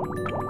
you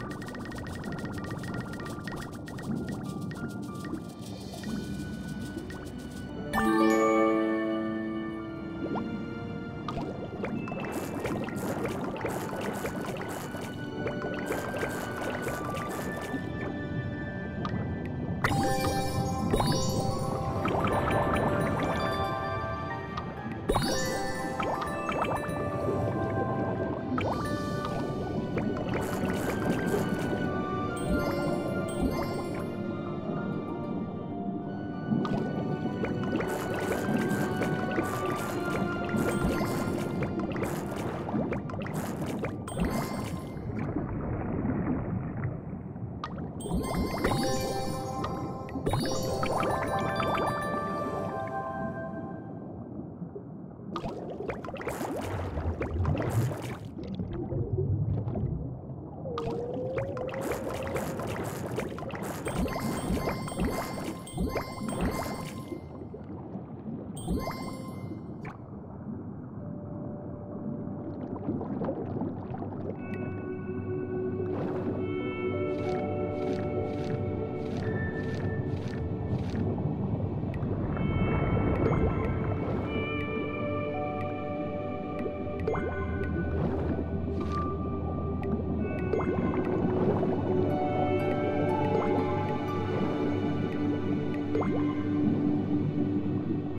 you.